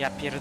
Ja pierd...